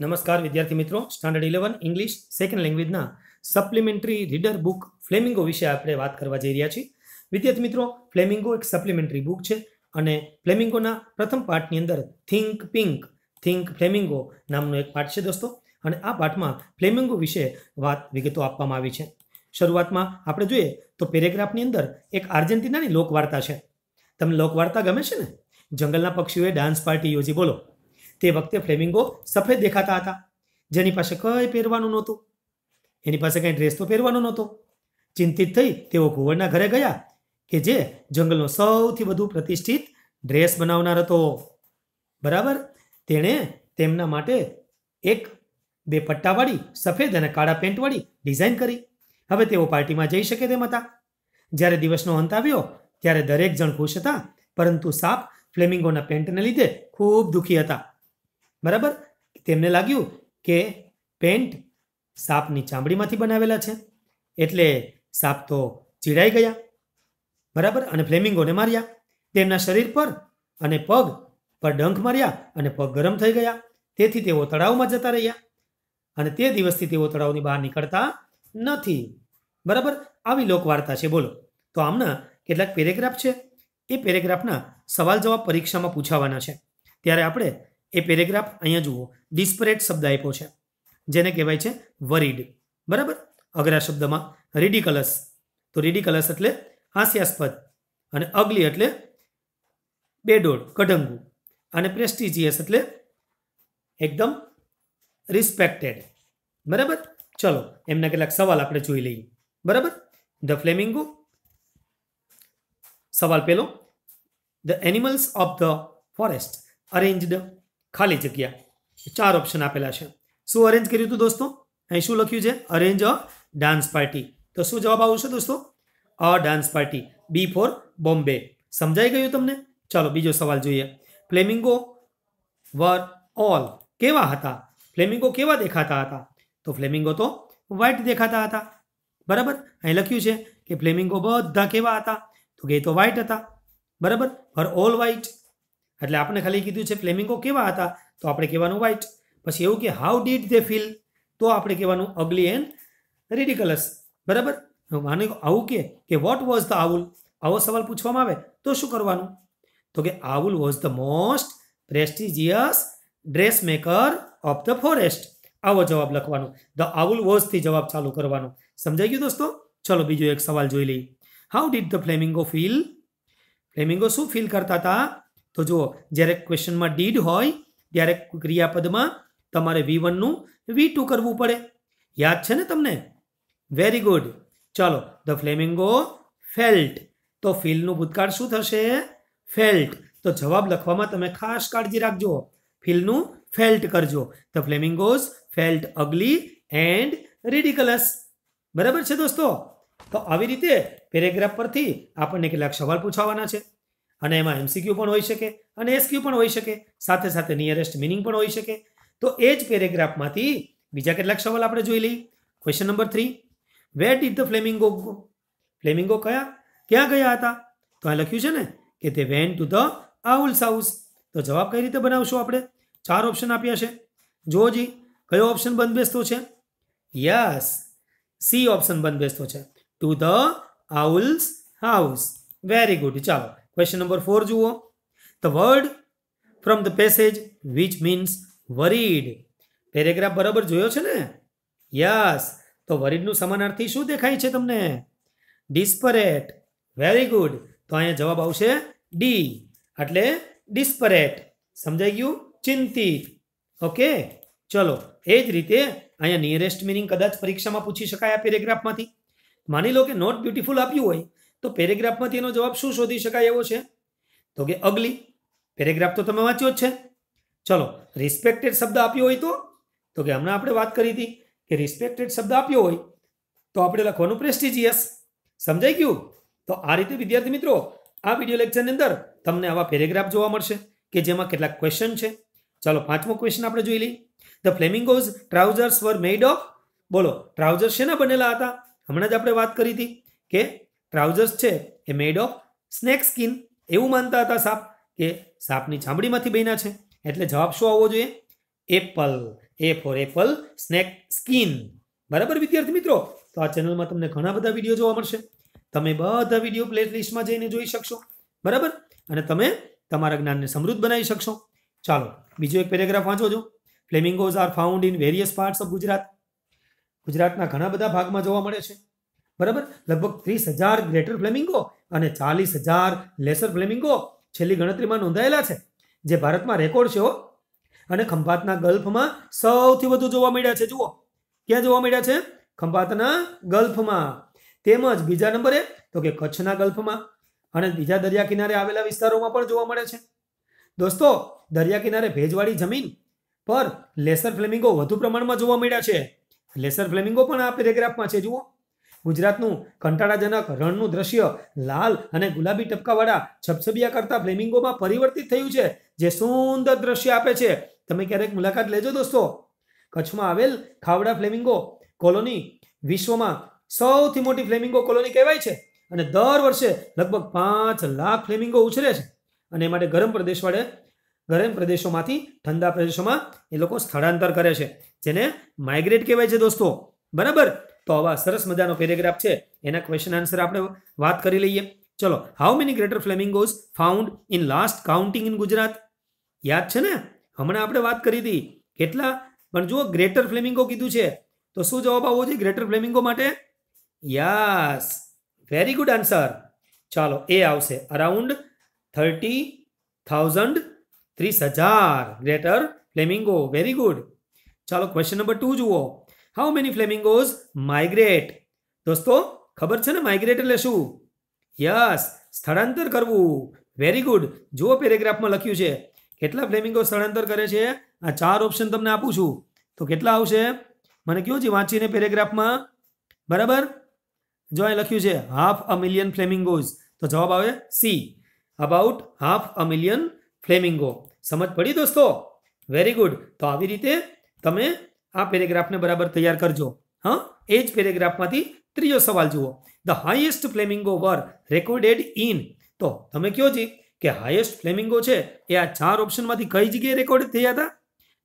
નમસ્કાર, વિદ્યાર્થી મિત્રો. સ્ટાન્ડર્ડ ઇલેવન ઇંગ્લિશ સેકન્ડ લેંગ્વેજના સપ્લિમેન્ટરી રીડર બુક ફ્લેમિંગો વિશે આપણે વાત કરવા જઈ રહ્યા છીએ. વિદ્યાર્થી મિત્રો ફ્લેમિંગો એક સપ્લિમેન્ટરી બુક છે અને ફ્લેમિંગોના પ્રથમ પાઠની અંદર થિંક પિંક થિંક ફ્લેમિંગો નામનો એક પાઠ છે દોસ્તો. અને આ પાઠમાં ફ્લેમિંગો વિશે વાત વિગતો આપવામાં આવી છે. શરૂઆતમાં આપણે જોઈએ તો પેરેગ્રાફની અંદર એક આર્જેન્ટિનાની લોકવાર્તા છે. તમને લોકવાર્તા ગમે છે ને? જંગલના પક્ષીઓએ ડાન્સ પાર્ટી યોજી, બોલો. તે વખતે ફ્લેમિંગો સફેદ દેખાતા હતા. જેની પાસે કંઈ પહેરવાનું નહોતું. એની પાસે કંઈ ડ્રેસ તો પહેરવાનો નહોતો. ચિંતિત થઈ તેઓ ઘુવડના ઘરે ગયા કે જે જંગલનો સૌથી વધુ પ્રતિષ્ઠિત ડ્રેસ બનાવનાર હતો. બરાબર? તેણે તેમના માટે એક બે પટ્ટાવાળી, સફેદ અને કાળા પેન્ટવાળી ડિઝાઇન કરી. હવે તેઓ પાર્ટીમાં જઈ શકે તેમ હતા. જ્યારે દિવસનો અંત આવ્યો, ત્યારે દરેક જણ ખુશ હતા, પરંતુ સાપ ફ્લેમિંગોના પેન્ટને લીધે ખૂબ દુઃખી હતા. બરાબર? તેમને લાગ્યું કે પેન્ટ સાપની ચામડીમાંથી બનાવેલા છે. એટલે સાપ તો ચીડાઈ ગયા. બરાબર? અને ફ્લેમિંગોને માર્યા. તેમના શરીર પર અને પગ પર ડંખ માર્યા અને પગ ગરમ થઈ ગયા. તેથી તેઓ તળાવમાં જતા રહ્યા. અને તે દિવસથી તેઓ તળાવની બહાર નીકળતા નથી. બરાબર? આવી લોકવાર્તા છે. બોલો. તો આમના કેટલાક પેરેગ્રાફ છે. એ પેરેગ્રાફના સવાલ જવાબ પરીક્ષામાં પૂછાવાના છે. ત્યારે આપણે એ પેરેગ્રાફ અહીંયા જુઓ. ડિસ્પરેટ શબ્દ આપ્યો છે. જેને કહેવાય છે વરીડ બરાબર? અઘરા શબ્દમાં રિડિકલસ તો રિડિકલસ એટલે હાસ્યાસ્પદ અને અગલી એટલે બેડોળ, કઢંગુ અને પ્રેસ્ટિજિયસ એટલે એકદમ રિસ્પેક્ટેડ બરાબર? ચલો, એમના કેટલાક સવાલ આપણે જોઈ લઈએ. બરાબર? ધ ફ્લેમિંગો સવાલ પહેલો. The animals of the forest arranged ખાલી જગ્યા. ચાર ઓપ્શન આપેલા છે. શું અરેન્જ કર્યું હતું દોસ્તો? અહીં શું લખ્યું છે? અરેન્જ અ ડાન્સ પાર્ટી તો શું જવાબ આવશે દોસ્તો? A dance party B for Bombay સમજાઈ ગયું તમને? ચાલો, બીજો સવાલ જોઈએ. ફ્લેમિંગો વર ઓલ કેવા હતા? ફ્લેમિંગો કેવા દેખાતા હતા? તો ફ્લેમિંગો તો વ્હાઇટ દેખાતા હતા. બરાબર? અહીં લખ્યું છે કે ફ્લેમિંગો બધા કેવા હતા? તો કે તો વ્હાઇટ હતા. બરાબર? ફર ઓલ વ્હાઇટ એટલે આપણે ખાલી કીધું છે ફ્લેમિંગો કેવા હતા? તો આપણે કહેવાનું વ્હાઇટ પછી એવું કે હાઉ ડીડ ધે ફીલ તો આપણે કહેવાનું અગલી એન્ડ રેડિકલસ બરાબર? માને આવું કે વોટ વોઝ ધ આવુલ આવો સવાલ પૂછવામાં આવે તો શું કરવાનું? તો કે owl was the most prestigious dress maker of the forest આવો જવાબ લખવાનો. ધ આવુલ વોઝથી જવાબ ચાલુ કરવાનો. સમજાઈ ગયું દોસ્તો? ચલો બીજો એક સવાલ જોઈ લઈએ. How did the flamingo feel flamingo શું ફીલ કરતા હતા? તો જુઓ, જ્યારે ક્વેશ્ચનમાં ડીડ હોય, ત્યારે ક્રિયાપદમાં તમારે વી વનનું વી ટુ કરવું પડે. યાદ છે ને તમને? વેરી ગુડ ચાલો, ધ ફ્લેમિંગો ફેલ્ટ. તો ફીલનું ભૂતકાળ શું થશે? ફેલ્ટ. તો જવાબ લખવામાં તમે ખાસ કાળજી રાખજો. ફીલનું ફેલ્ટ કરજો. The flamingos felt ugly and ridiculous. બરાબર છે દોસ્તો? તો આવી રીતે પેરેગ્રાફ પરથી આપણને કેટલાક સવાલ પૂછાવાના છે. અને એમાં એમસીક્યુ પણ હોઈ શકે અને એસક્યુ પણ હોઈ શકે. સાથે સાથે નિયરેસ્ટ મિનિંગ પણ હોઈ શકે. તો એ જ પેરેગ્રાફમાંથી બીજા કેટલાક સવાલ આપણે જોઈ લઈએ. Question number three where did the flamingo go flamingo કયા? ક્યાં ગયા હતા? તો આ લખ્યું છે ને કે તે went to the owl's house તો જવાબ કઈ રીતે બનાવશું આપણે? ચાર ઓપ્શન આપ્યા છે. જોજી કયો ઓપ્શન બંધ બેસતો છે? યસ સી ઓપ્શન બંધ બેસતો છે. To the owl's house very good ચાલો ક્વેશ્ચન નંબર ફોર જુઓ. The word from the passage which means worried paragraph બરાબર જોયો છે ને? યસ તો વરીડનું સમાનાર્થી શું દેખાય છે તમને? ડિસ્પરેટ વેરી ગુડ તો અહીંયા જવાબ આવશે ડી એટલે ડિસ્પરેટ સમજાઈ ગયું? ચિંતિત. ઓકે ચલો, એ જ રીતે અહીંયા નિયરેસ્ટ મિનિંગ કદાચ પરીક્ષામાં પૂછી શકાય આ પેરેગ્રાફમાંથી માની લો કે નોટ બ્યુટીફુલ આપ્યું હોય તો પેરેગ્રાફમાંથી એનો જવાબ શું શોધી શકાય એવો છે? તો કે અગલી, પેરેગ્રાફ તો તમે વાંચ્યો જ છે. ચલો રિસ્પેક્ટેડ શબ્દ આપ્યો હોય તો? તો કે હમણાં આપણે વાત કરી હતી કે રિસ્પેક્ટેડ શબ્દ આપ્યો હોય, તો આપણે લખવાનું પ્રેસ્ટિજિયસ સમજાઈ ગયું? તો આ રીતે, વિદ્યાર્થી મિત્રો, આ વીડિયો લેક્ચરની અંદર તમને આવા પેરેગ્રાફ જોવા મળશે કે જેમાં કેટલાક ક્વેશ્ચન છે. ચાલો, પાંચમો ક્વેશ્ચન આપણે જોઈ લઈએ. The flamingos trousers were made of બોલો ટ્રાઉઝર્સ શેના બનેલા હતા? હમણાં જ આપણે વાત કરી હતી કે ટ્રાઉઝર્સ છે એ મેડ ઓફ સ્નેક સ્કિન. એવું માનતા હતા સાપ કે સાપની ચામડીમાંથી બન્યા છે. એટલે જવાબ શું આવવો જોઈએ? Apple. A for apple snake skin બરાબર વિદ્યાર્થી મિત્રો? તો આ ચેનલમાં તમને ઘણા બધા વીડિયો જોવા મળશે. તમે બધા વીડિયો પ્લેલિસ્ટમાં જઈને જોઈ શકશો. બરાબર? અને તમે તમારા જ્ઞાનને સમૃદ્ધ બનાવી શકશો. ચાલો, બીજો એક પેરેગ્રાફ વાંચો છો flamingos are found in various parts of Gujarat ગુજરાતના ઘણા બધા ભાગમાં જોવા મળે છે. બરાબર? લગભગ ત્રીસ હજાર ગ્રેટર ફ્લેમિંગો અને ચાલીસ હજાર લેસર ફ્લેમિંગો છેલ્લી ગણતરીમાં નોંધાયેલા છે, જે ભારતમાં રેકોર્ડ છે અને ખંભાતના ગલ્ફમાં સૌથી વધુ જોવા મળ્યા છે, જુઓ. ક્યાં જોવા મળ્યા છે? ખંભાતના ગલ્ફમાં. તેમજ બીજા નંબરે, તો કે કચ્છના ગલ્ફમાં. અને બીજા દરિયા કિનારે આવેલા વિસ્તારોમાં પણ જોવા મળે છે. દોસ્તો, દરિયા કિનારે ભેજવાળી જમીન પર લેસર ફ્લેમિંગો વધુ પ્રમાણમાં જોવા મળ્યા છે. લેસર ફ્લેમિંગો પણ આ પેરેગ્રાફમાં છે, જુઓ. ગુજરાતનું કંટાળાજનક રણનું દ્રશ્ય લાલ અને ગુલાબી ટપકાવાળા છબછબિયા કરતા ફ્લેમિંગોમાં પરિવર્તિત થયું છે, જે સુંદર દ્રશ્ય આપે છે. તમે ક્યારેક મુલાકાત લેજો દોસ્તો. કચ્છમાં આવેલ ખાવડા ફ્લેમિંગો કોલોની વિશ્વમાં સૌથી મોટી ફ્લેમિંગો કોલોની કહેવાય છે અને દર વર્ષે લગભગ પાંચ લાખ ફ્લેમિંગો ઉછરે છે. અને એ માટે ગરમ પ્રદેશ વડે ગરમ પ્રદેશોમાંથી ઠંડા પ્રદેશોમાં એ લોકો સ્થળાંતર કરે છે, જેને માઇગ્રેટ કહેવાય છે દોસ્તો. બરાબર? તો આવા સરસ મજાનો પેરેગ્રાફ છે. એના ક્વેશ્ચન આન્સર આપણે વાત કરી લઈએ. ચલો how many greater flamingos found in last counting in Gujarat? યાદ છે ને? હમણાં આપણે વાત કરી હતી. કેટલા? પણ જુઓ ગ્રેટર ફ્લેમિંગો કીધું છે. તો શું જવાબ આવવો જોઈએ ગ્રેટર ફ્લેમિંગો માટે? યસ. વેરી ગુડ આન્સર ચાલો, એ આવશે. અરાઉન્ડ થર્ટી થાઉઝન્ડ ત્રીસ હજાર ગ્રેટર ફ્લેમિંગો વેરી ગુડ ચાલો ક્વેશ્ચન નંબર ટુ જુઓ. હાઉ મેની ફ્લેમિંગોઝ માઇગ્રેટ દોસ્તો, ખબર છે ને માઇગ્રેટ એટલે શું? યસ સ્થળાંતર કરવું. વેરી ગુડ જુઓ પેરેગ્રાફમાં લખ્યું છે. કેટલા ફ્લેમિંગો સ્થળાંતર કરે છે? આ ચાર ઓપ્શન તમને આપું છું. તો કેટલા આવશે? મને કયો છે વાંચીને પેરેગ્રાફમાં બરાબર? જો અહીં લખ્યું છે હાફ અ મિલિયન ફ્લેમિંગોઝ તો જવાબ આવે C about half a million flamingo સમજ પડી દોસ્તો? વેરી ગુડ તો આવી રીતે તમે આ પેરેગ્રાફને બરાબર તૈયાર કરજો. હા? એ જ પેરેગ્રાફમાંથી ત્રીજો સવાલ જુઓ. The highest flamingo were recorded in તો તમે કયો જી? કે હાઈએસ્ટ ફ્લેમિંગો છે એ આ ચાર ઓપ્શનમાંથી કઈ જગ્યાએ રેકોર્ડ થયા હતા?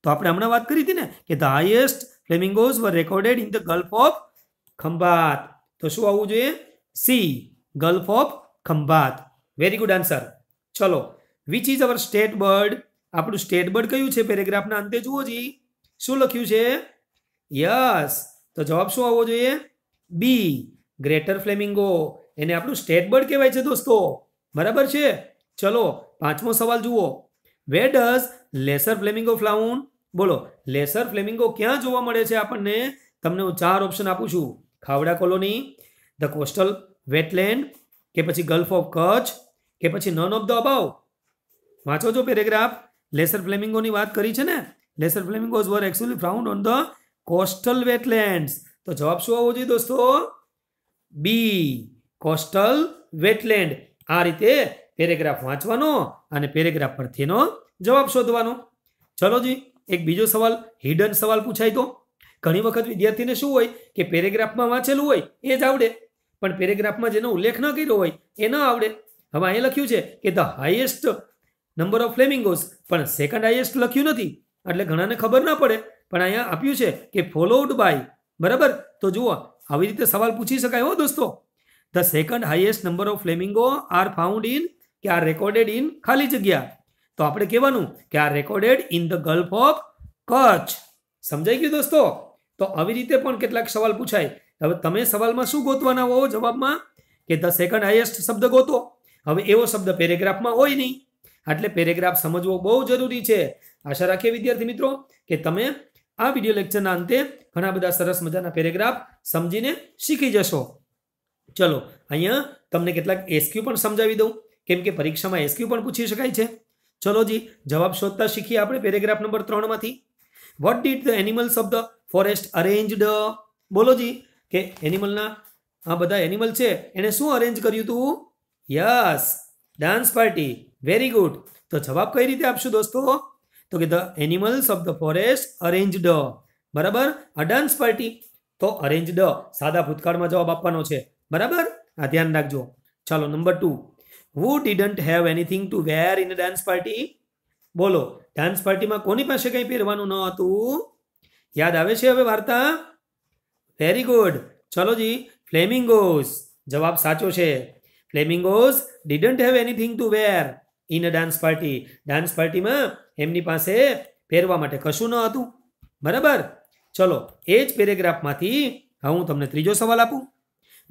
તો આપણે હમણાં વાત કરી હતી ને કે the highest flamingos were recorded in the Gulf of Khambhat તો શું આવવું જોઈએ? C Gulf of Khambhat very good answer ચલો which is our state bird આપણું સ્ટેટ બર્ડ કયું છે પેરેગ્રાફના અંતે? જુઓ જી. શું લખ્યું છે? યસ. તો જવાબ શું આવવો જોઈએ? બી. Greater flamingo. એને આપણું સ્ટેટ બર્ડ કહેવાય છે દોસ્તો. બરાબર છે? ચલો, પાંચમો સવાલ જુઓ. Where does lesser flamingo flown બોલો લેસર ફ્લેમિંગો ક્યાં જોવા મળે છે આપણને? તમને હું ચાર ઓપ્શન આપું છું. Khavda colony the coastal wetland કે પછી ગલ્ફ ઓફ કચ્છ કે પછી નન ઓફ ધ અબાવ વાંચો છો પેરેગ્રાફ લેસર ફ્લેમિંગોની વાત કરી છે ને? Lesser flamingos were actually found on the coastal wetlands તો જવાબ શું આવવો જોઈએ દોસ્તો? બી કોસ્ટલ વેટલેન્ડ આ રીતે પેરેગ્રાફ વાંચવાનો અને પેરેગ્રાફ પરથી એનો જવાબ શોધવાનો. ચલો જી, એક બીજો સવાલ હિડન સવાલ પૂછાય તો. ઘણી વખત વિદ્યાર્થીને શું હોય કે પેરેગ્રાફમાં વાંચેલું હોય, એ જ આવડે. પણ પેરેગ્રાફમાં જેનો ઉલ્લેખ ન કર્યો હોય, એ ન આવડે. હવે અહીં લખ્યું છે કે the highest number of flamingos પણ સેકન્ડ હાઈએસ્ટ લખ્યું નથી. એટલે ઘણાને ખબર ના પડે, પણ અહીંયા આપ્યું છે કે ફોલોડ બાય બરાબર? તો જુઓ, આવી રીતે સવાલ પૂછી શકાય હો દોસ્તો. The second highest number of flamingo are found in કે આર રેકોર્ડેડ ઇન ખાલી જગ્યા. તો આપણે કહેવાનું કે આ recorded in the Gulf of Kutch સમજાઈ ગયું દોસ્તો? તો આવી રીતે પણ કેટલાક સવાલ પૂછાય. હવે તમે સવાલમાં શું ગોતવાના હો જવાબમાં? કે ધ સેકન્ડ હાઈએસ્ટ શબ્દ ગોતો. હવે એવો શબ્દ પેરેગ્રાફમાં હોય નહીં. એટલે પેરેગ્રાફ સમજવો બહુ જરૂરી છે. આશા રાખીએ વિદ્યાર્થી મિત્રો કે તમે આ વીડિયો લેક્ચરના અંતે ઘણા બધા સરસ મજાના પેરેગ્રાફ સમજીને શીખી જશો. ચલો, અહીંયા તમને કેટલાક એસક્યુ પણ સમજાવી દઉં. કેમ કે પરીક્ષામાં એસક્યુ પણ પૂછી શકાય છે. ચલો જી, જવાબ શોધતા શીખીએ આપણે પેરેગ્રાફ નંબર ત્રણમાંથી what did the animals of the forest arranged બોલો જી, કે એનિમલના આ બધા એનિમલ છે, એણે શું અરેન્જ કર્યું હતું yes dance party very good તો જવાબ કઈ રીતે આપશું દોસ્તો? તો કે the animals of the forest arranged. બરાબર? અ ડાન્સ પાર્ટી તો અરેન્જડ. સાદા ભૂતકાળમાં જવાબ આપવાનો છે. બરાબર? આ ધ્યાન રાખજો. ચાલો number two who didn't have anything to wear in dance party બોલો ડાન્સ પાર્ટીમાં કોની પાસે કંઈ પહેરવાનું ન હતું? યાદ આવે છે હવે વાર્તા? વેરી ગુડ ચલો જી ફ્લેમિંગોઝ જવાબ સાચો છે. Flamingos didn't have anything to wear in dance party. Dance પાર્ટીમાં એમની પાસે પહેરવા માટે કશું ન હતું. બરાબર? ચલો, એ જ પેરેગ્રાફમાંથી હું તમને ત્રીજો સવાલ આપું.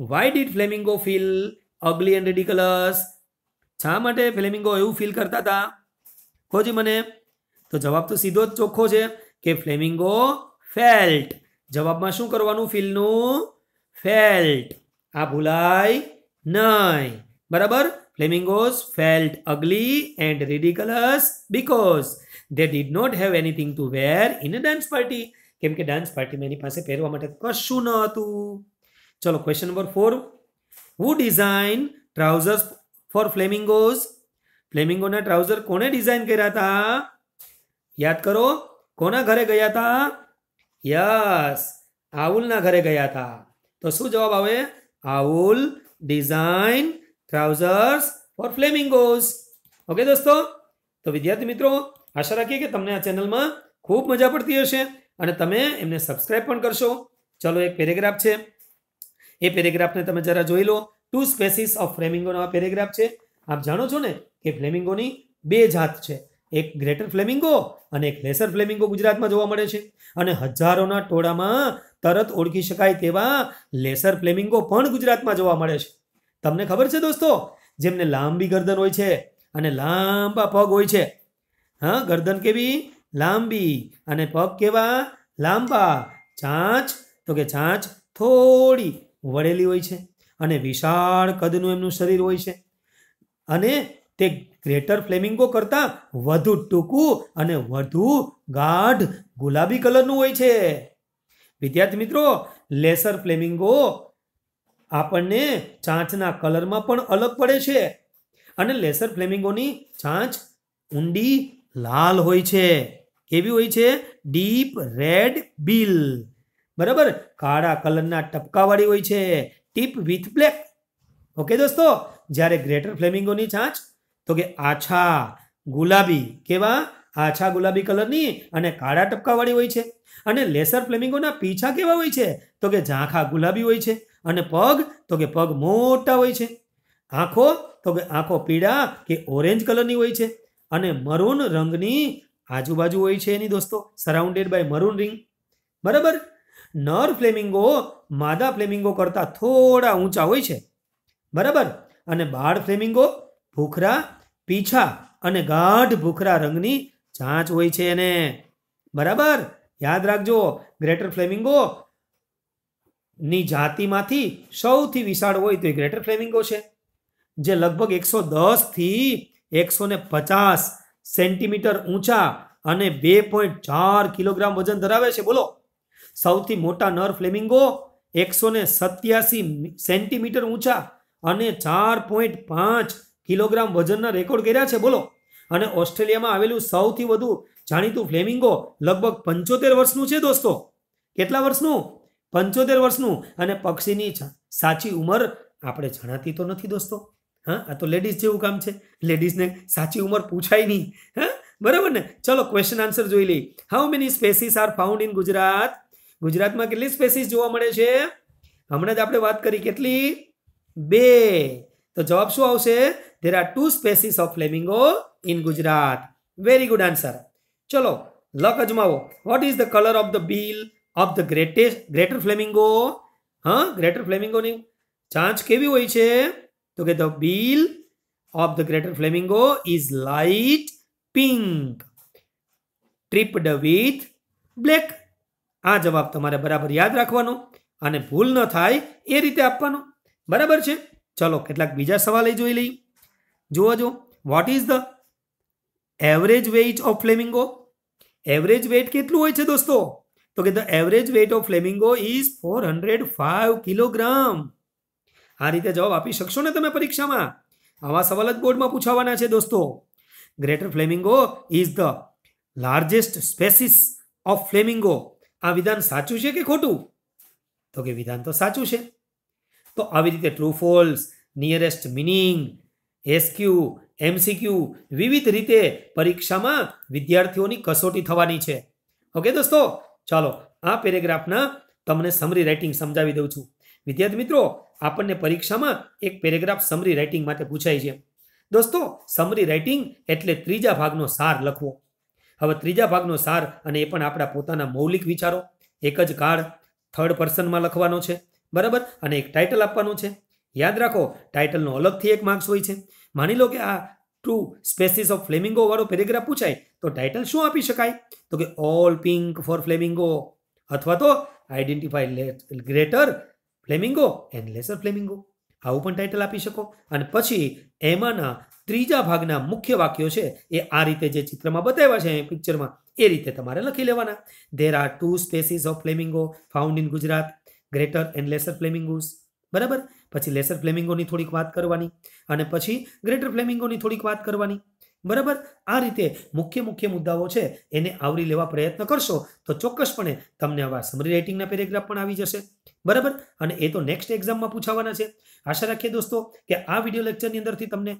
Why did flamingo feel ugly and ridiculous શા માટે ફ્લેમિંગો એવું ફીલ કરતા હતા? ખોજી મને. તો જવાબ તો સીધો જ ચોખ્ખો છે કે ફ્લેમિંગો ફેલ્ટ જવાબમાં શું કરવાનું? ફીલનું ફેલ્ટ આ ભૂલાય નહીં. બરાબર? Flamingos felt ugly and ridiculous because they did not have anything to wear in a dance party કેમ કે ડાન્સ પાર્ટીમાં એની પાસે પહેરવા માટે કશું ન હતું. ચલો question number four who design trousers for flamingos ફ્લેમિંગોના trouser કોણે ડિઝાઇન કર્યા હતા? યાદ કરો, કોના ઘરે ગયા હતા? યસ આઉલના ઘરે ગયા હતા. તો શું જવાબ આવે? Owl design trousers for flamingos okay દોસ્તો? તો વિદ્યાર્થી મિત્રો, આશા રાખીએ કે તમને આ ચેનલમાં ખૂબ મજા પડતી હશે અને તમે એમને સબસ્ક્રાઇબ પણ કરશો. ચલો, એક પેરેગ્રાફ છે. એ પેરેગ્રાફને તમે જરા જોઈ લો. ટુ સ્પેસીસ ઓફ ફ્લેમિંગોનો આ પેરેગ્રાફ છે. આપ જાણો છો ને કે ફ્લેમિંગોની બે જાત છે. એક ગ્રેટર ફ્લેમિંગો અને એક લેસર ફ્લેમિંગો ગુજરાતમાં જોવા મળે છે. અને હજારોના ટોળામાં તરત ઓળખી શકાય તેવા લેસર ફ્લેમિંગો પણ ગુજરાતમાં જોવા મળે છે. તમને ખબર છે દોસ્તો? જેમને લાંબી ગરદન હોય છે અને લાંબા પગ હોય છે. હા, ગરદન કેવી? લાંબી. અને પગ કેવા? લાંબા. ચાંચ, તો કે ચાંચ થોડી વળેલી હોય છે અને વિશાળ કદનું એમનું શરીર હોય છે. અને તે ગ્રેટર ફ્લેમિંગો કરતાં વધુ ટૂંકું અને વધુ ગાઢ ગુલાબી કલરનું હોય છે. વિદ્યાર્થી મિત્રો, લેસર ફ્લેમિંગો આપણને ચાંચના કલરમાં પણ અલગ પડે છે. અને લેસર ફ્લેમિંગોની ચાંચ ઊંડી, લાલ હોય છે. કેવી હોય છે? Deep red bill. બરાબર? કાળા કલરના ટપકાવાળી હોય છે. Tip with black. ઓકે દોસ્તો? જ્યારે ગ્રેટર ફ્લેમિંગોની ચાંચ તો કે આછા ગુલાબી. કેવા? આછા ગુલાબી કલરની અને કાળા ટપકાવાળી હોય છે. અને લેસર ફ્લેમિંગોના પીછા કેવા હોય છે? તો કે ઝાંખા ગુલાબી હોય છે. અને પગ, તો કે પગ મોટા હોય છે. આંખો, તો કે આંખો પીળા કે ઓરેન્જ કલરની હોય છે. અને મરૂન રંગની આજુબાજુ હોય છે એની દોસ્તો સરાઉન્ડેડ બાય મરૂન રિંગ બરાબર? નર ફ્લેમિંગો, માદા ફ્લેમિંગો કરતાં થોડા ઊંચા હોય છે. બરાબર? અને બાળ ફ્લેમિંગો, ભૂખરા, પીછા અને ગાઢ ભૂખરા રંગની ચાંચ હોય છે એને. બરાબર? યાદ રાખજો, ગ્રેટર ફ્લેમિંગો ની જાતિમાંથી સૌથી વિશાળ હોય તો એ ગ્રેટર ફ્લેમિંગો છે, જે લગભગ એકસો દસથી એકસો પચાસ સેન્ટીમીટર ઊંચા અને બે પોઈન્ટ ચાર કિલોગ્રામ વજન ધરાવે છે. બોલો, સૌથી મોટા નર ફ્લેમિંગો એકસો સત્યાસી સેન્ટીમીટર ઊંચા અને ચાર પોઈન્ટ પાંચ કિલોગ્રામ વજનના રેકોર્ડ કર્યા છે. બોલો, અને ઓસ્ટ્રેલિયામાં આવેલું સૌથી વધુ જાણીતું ફ્લેમિંગો લગભગ પંચોતેર વર્ષનું છે દોસ્તો. કેટલા વર્ષનું? પંચોતેર વર્ષનું અને પક્ષીની સાચી ઉંમર આપણે જણાતી તો નથી દોસ્તો. હા, આ તો લેડીઝ જેવું કામ છે. લેડીઝને સાચી ઉંમર પૂછાય નહીં. હા, બરાબર ને? ચલો ક્વેશ્ચન આન્સર જોઈ લઈ how many species are found in Gujarat? ગુજરાતમાં કેટલી સ્પેસીસ જોવા મળે છે? હમણાં જ આપણે વાત કરી કેટલી? બે. તો જવાબ શું આવશે? There are two species of flamingo in Gujarat. Very good answer ચલો, luck અજમાવો. What is the colour of the bill of the greatest greater flamingo હા ગ્રેટર ફ્લેમિંગોની ચાંચ કેવી હોય છે? તો કે the bill of the greater flamingo is light pink tipped with black આ જવાબ તમારે બરાબર યાદ રાખવાનો અને ભૂલ ન થાય એ રીતે આપવાનો. બરાબર છે? ચલો, કેટલાક બીજા સવાલ જોઈ લઈ જુઓ જો what is the average weight of flamingo average weight કેટલું હોય છે દોસ્તો? તો કે the average weight of flamingo is four hundred five kilogram. આ રીતે જવાબ આપી શકશો ને તમે પરીક્ષામાં? આવા સવાલ જ બોર્ડમાં પૂછાવાના છે દોસ્તો. Greater flamingo is the largest species of flamingo. આ વિધાન સાચું છે કે ખોટું? તો કે વિધાન તો સાચું છે. તો આવી રીતે true false nearest meaning SQ MCQ વિવિધ રીતે પરીક્ષામાં વિદ્યાર્થીઓની કસોટી થવાની છે. ઓકે દોસ્તો? ચાલો આ પેરેગ્રાફના તમને સમરી રાઇટિંગ સમજાવી દઉં છું. વિદ્યાર્થી મિત્રો, આપણને પરીક્ષામાં એક પેરેગ્રાફ સમરી રાઇટિંગ માટે પૂછાય છે. દોસ્તો સમરી રાઇટિંગ એટલે ત્રીજા ભાગનો સાર લખવો. હવે ત્રીજા ભાગનો સાર અને એ પણ આપણા પોતાના મૌલિક વિચારો. એક જ કાર્ડ થર્ડ પર્સનમાં લખવાનો છે, બરાબર? અને એક ટાઇટલ આપવાનું છે. યાદ રાખો ટાઇટલનો અલગથી એક માર્ક્સ હોય છે. માની લો કે આ ટુ સ્પેસીસ ઓફ ફ્લેમિંગો વાળો પેરેગ્રાફ પૂછાય, તો ટાઇટલ શું આપી શકાય? તો કે ઓલ પિંક ફોર ફ્લેમિંગો અથવા તો identify greater flamingo and lesser flamingo આવું પણ ટાઇટલ આપી શકો. અને પછી એમાંના ત્રીજા ભાગના મુખ્ય વાક્યો છે, એ આ રીતે જે ચિત્રમાં બતાવ્યા છે પિક્ચરમાં એ રીતે તમારે લખી લેવાના. There are two species of flamingo found in Gujarat greater and lesser flamingos બરાબર? પછી લેસર ફ્લેમિંગોની થોડીક વાત કરવાની અને પછી ગ્રેટર ફ્લેમિંગોની થોડીક વાત કરવાની. બરાબર? આ રીતે મુખ્ય મુખ્ય મુદ્દાઓ છે એને આવરી લેવા પ્રયત્ન કરશો તો ચોક્કસપણે તમને આવા સમરી રાઇટિંગના પેરેગ્રાફ પણ આવી જશે. બરાબર? અને એ તો નેક્સ્ટ એક્ઝામમાં પૂછાવાના છે. આશા રાખીએ દોસ્તો કે આ વીડિયો લેક્ચરની અંદરથી તમને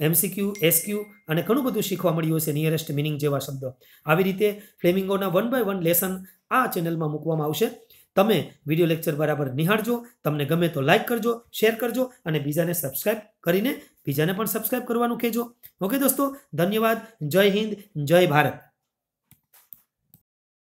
એમસીક્યુ એસક્યુ અને ઘણું બધું શીખવા મળ્યું હશે નિયરેસ્ટ મિનિંગ જેવા શબ્દો. આવી રીતે ફ્લેમિંગોના વન બાય વન લેસન આ ચેનલમાં મૂકવામાં આવશે. તમે વીડિયો લેક્ચર બરાબર નિહાળજો, તમને ગમે તો લાઇક કરજો, શેર કરજો અને બીજાને સબસ્ક્રાઇબ કરીને બીજાને પણ સબસ્ક્રાઇબ કરવાનું કહેજો. ઓકે દોસ્તો, ધન્યવાદ, જય હિન્દ, જય ભારત.